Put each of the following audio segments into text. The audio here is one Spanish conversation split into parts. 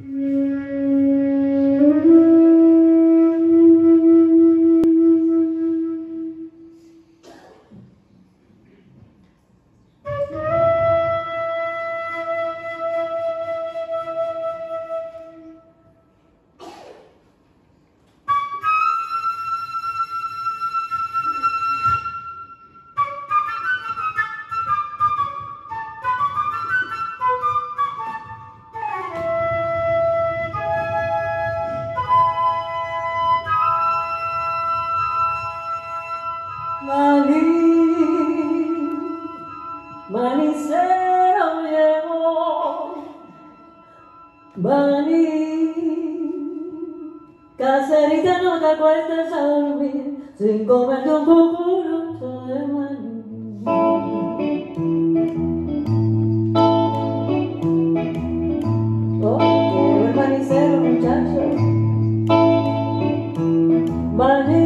Mm-hmm. Manicero llegó, maní, caserita no te acuestes a dormir sin comerte un poco de maní. Oh, el manicero muchacho, maní.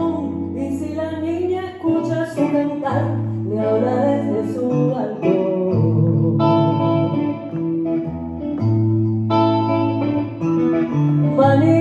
money.